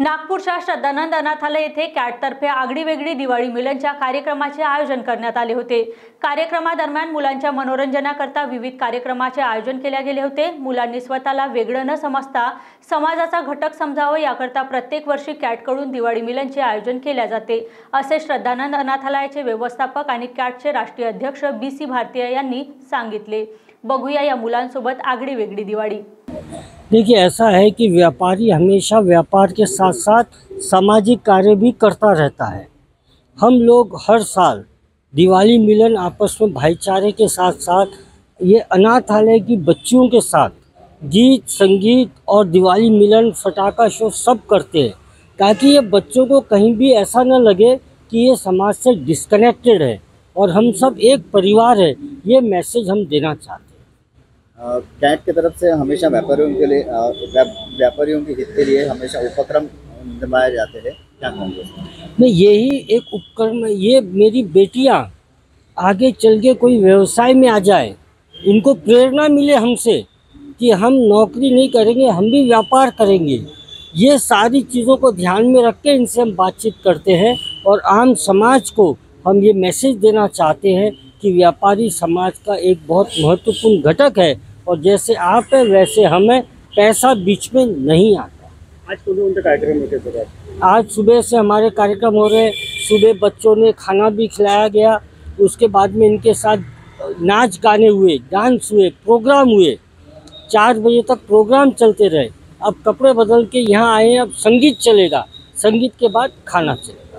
नागपूरच्या श्रद्धानंद अनाथालय येथे कॅटतर्फे आगडी वेगळी दिवाळी मिलनच्या कार्यक्रमाचे आयोजन करण्यात आले होते. कार्यक्रमादरम्यान मुलांच्या मनोरंजनाकरता विविध कार्यक्रमाचे आयोजन केले गेले होते. मुलांनी स्वतःला वेगळं न समजता समाजाचा घटक समजावं याकरता प्रत्येक वर्षी कॅटकडून दिवाळी मिलनचे आयोजन केले जाते. असे श्रद्धानंद अनाथालयाचे व्यवस्थापक आणि कॅटचे राष्ट्रीय अध्यक्ष बी सी भारतीय यांनी सांगितले. बघूया या मुलांसोबत आगडी वेगळी दिवाळी. देखिए, ऐसा है कि व्यापारी हमेशा व्यापार के साथ साथ सामाजिक कार्य भी करता रहता है। हम लोग हर साल दिवाली मिलन आपस में भाईचारे के साथ साथ ये अनाथालय की बच्चियों के साथ गीत, संगीत और दिवाली मिलन, फटाका शो सब करते हैं, ताकि ये बच्चों को कहीं भी ऐसा न लगे कि ये समाज से डिस्कनेक्टेड है और हम सब एक परिवार है, ये मैसेज हम देना चाहते हैं। कैट की तरफ़ से हमेशा व्यापारियों के लिए व्यापारियों के हित के लिए हमेशा उपक्रम निभाए जाते हैं, क्या कहोगे? नहीं, यही एक उपक्रम ये मेरी बेटियाँ आगे चल के कोई व्यवसाय में आ जाए, इनको प्रेरणा मिले हमसे कि हम नौकरी नहीं करेंगे, हम भी व्यापार करेंगे। ये सारी चीज़ों को ध्यान में रख के इनसे हम बातचीत करते हैं और आम समाज को हम ये मैसेज देना चाहते हैं कि व्यापारी समाज का एक बहुत महत्वपूर्ण घटक है। और जैसे आप है वैसे हमें पैसा बीच में नहीं आता। आज कोणते कार्यक्रम होते आज? सुबह से हमारे कार्यक्रम हो रहे सुबह बच्चों ने खाना भी खिलाया गया। उसके बाद में इनके साथ नाच गाने हुए डांस हुए प्रोग्राम हुए। चार बजे तक प्रोग्राम चलते रहे। अब कपड़े बदल के यहाँ आए अब संगीत चलेगा। संगीत के बाद खाना चलेगा।